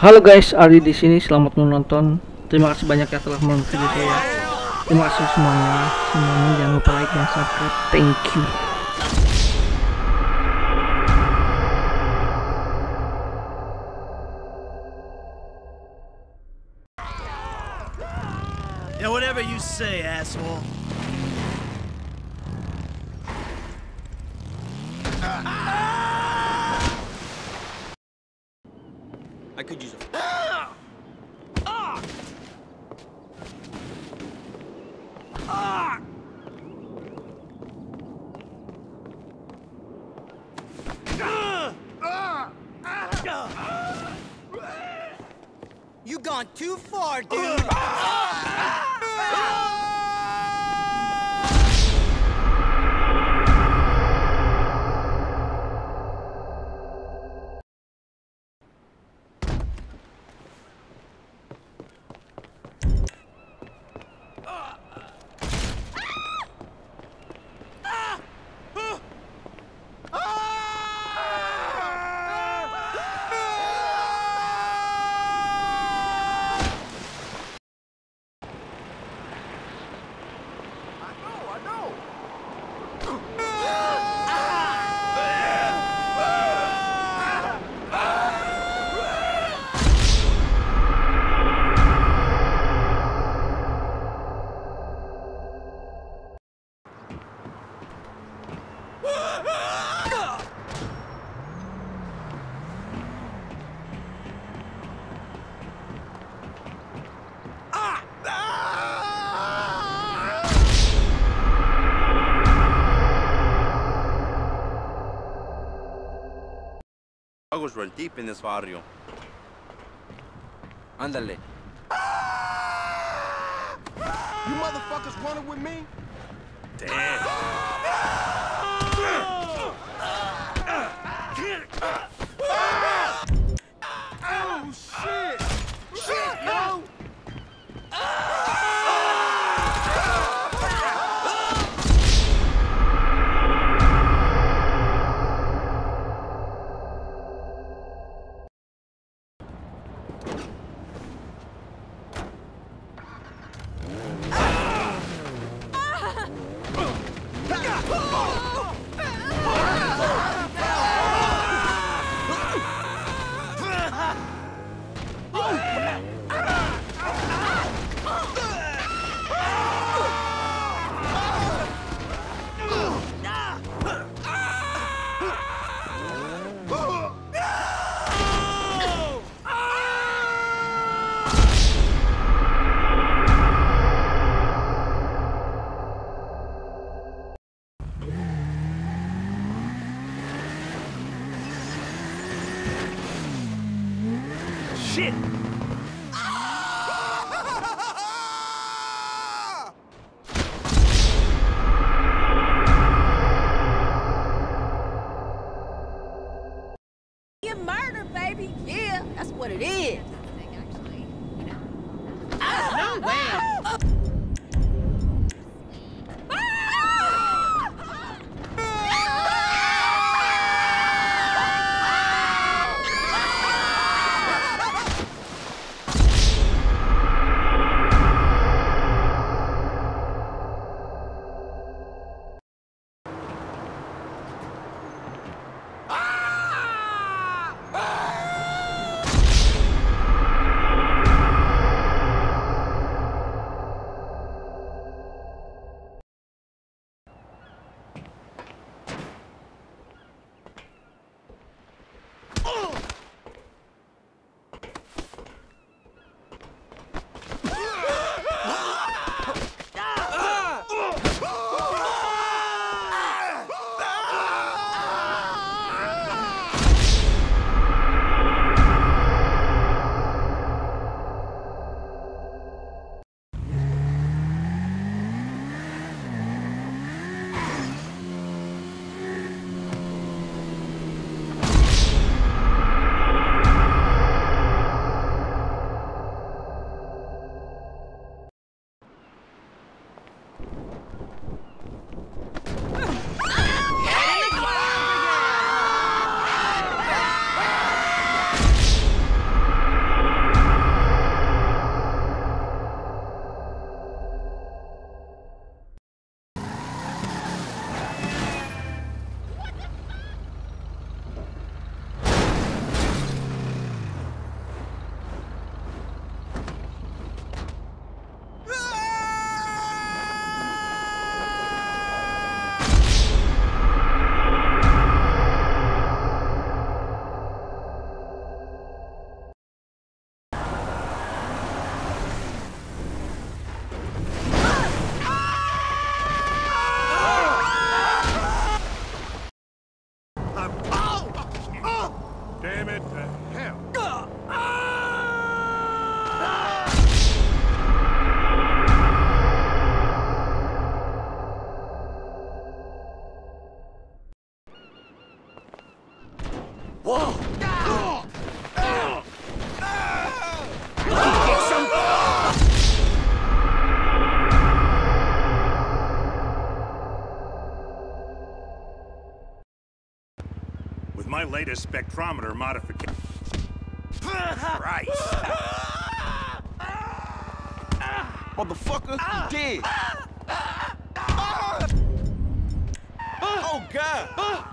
Halo guys, Ari di sini. Selamat menonton. Terima kasih banyak ya telah menonton video saya. Terima kasih semuanya. Semuanya jangan lupa like dan subscribe. Thank you. Yeah, whatever you say, asshole. You gone too far, dude. Ah! Ah! Ah! Struggles run deep in this barrio. Ándale. You motherfuckers running with me? Oh No my latest spectrometer modification. Christ. Motherfucker, you ah. dead. Ah. Oh, God. Ah.